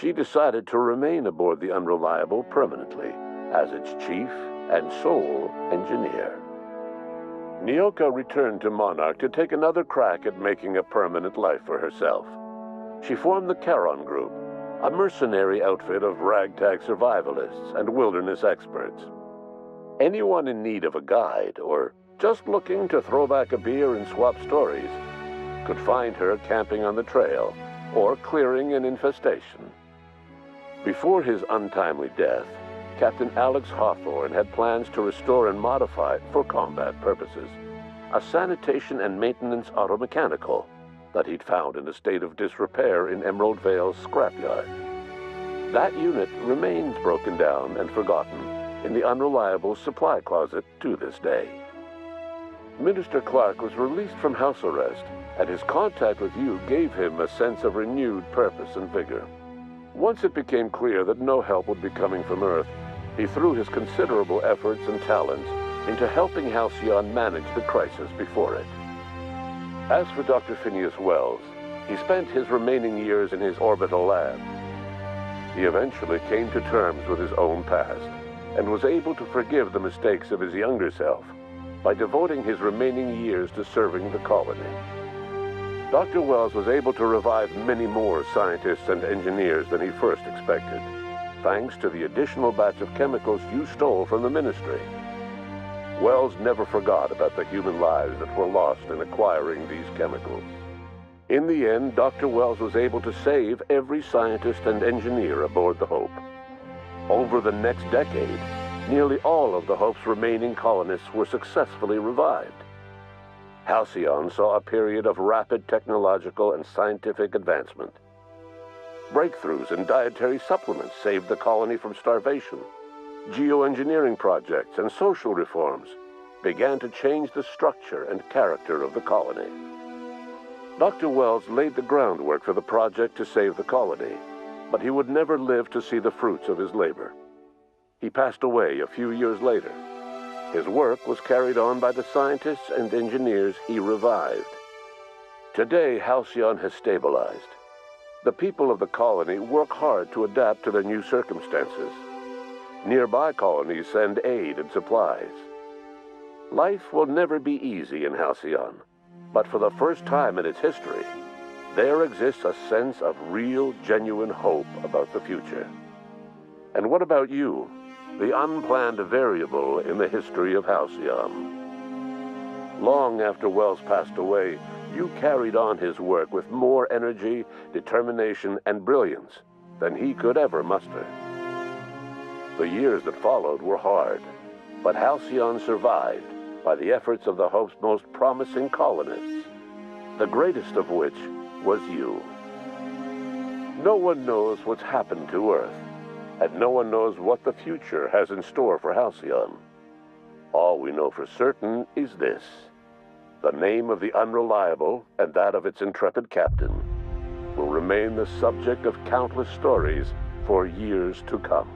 she decided to remain aboard the Unreliable permanently as its chief and sole engineer. Nyoka returned to Monarch to take another crack at making a permanent life for herself. She formed the Charon Group, a mercenary outfit of ragtag survivalists and wilderness experts. Anyone in need of a guide or just looking to throw back a beer and swap stories could find her camping on the trail or clearing an infestation. Before his untimely death, Captain Alex Hawthorne had plans to restore and modify, for combat purposes, a sanitation and maintenance automechanical that he'd found in a state of disrepair in Emerald Vale's scrapyard. That unit remains broken down and forgotten in the unreliable supply closet to this day. Minister Clarke was released from house arrest, and his contact with you gave him a sense of renewed purpose and vigor. Once it became clear that no help would be coming from Earth, he threw his considerable efforts and talents into helping Halcyon manage the crisis before it. As for Dr. Phineas Wells, he spent his remaining years in his orbital lab. He eventually came to terms with his own past and was able to forgive the mistakes of his younger self by devoting his remaining years to serving the colony. Dr. Wells was able to revive many more scientists and engineers than he first expected thanks to the additional batch of chemicals you stole from the ministry. Wells never forgot about the human lives that were lost in acquiring these chemicals. In the end, Dr. Wells was able to save every scientist and engineer aboard the Hope. Over the next decade, nearly all of the Hope's remaining colonists were successfully revived. Halcyon saw a period of rapid technological and scientific advancement. Breakthroughs in dietary supplements saved the colony from starvation. Geoengineering projects and social reforms began to change the structure and character of the colony. Dr. Wells laid the groundwork for the project to save the colony, but he would never live to see the fruits of his labor. He passed away a few years later. His work was carried on by the scientists and engineers he revived. Today, Halcyon has stabilized. The people of the colony work hard to adapt to the new circumstances. Nearby colonies send aid and supplies. Life will never be easy in Halcyon, but for the first time in its history, there exists a sense of real, genuine hope about the future. And what about you, the unplanned variable in the history of Halcyon? Long after Wells passed away, you carried on his work with more energy, determination, and brilliance than he could ever muster. The years that followed were hard, but Halcyon survived by the efforts of the Hope's most promising colonists, the greatest of which was you. No one knows what's happened to Earth, and no one knows what the future has in store for Halcyon. All we know for certain is this. The name of the Unreliable and that of its intrepid captain will remain the subject of countless stories for years to come.